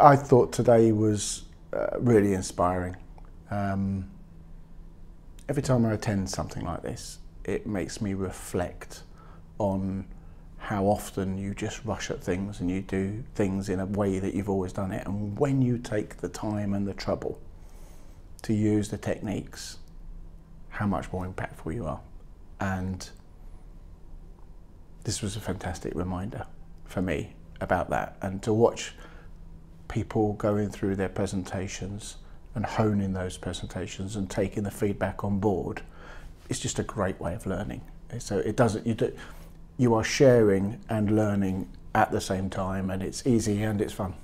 I thought today was uh, really inspiring. Um, every time I attend something like this, it makes me reflect on how often you just rush at things and you do things in a way that you've always done it. And when you take the time and the trouble to use the techniques, how much more impactful you are. And this was a fantastic reminder for me about that. And to watch people going through their presentations and honing those presentations and taking the feedback on board it's just a great way of learning. So it doesn't you do you are sharing and learning at the same time and it's easy and it's fun.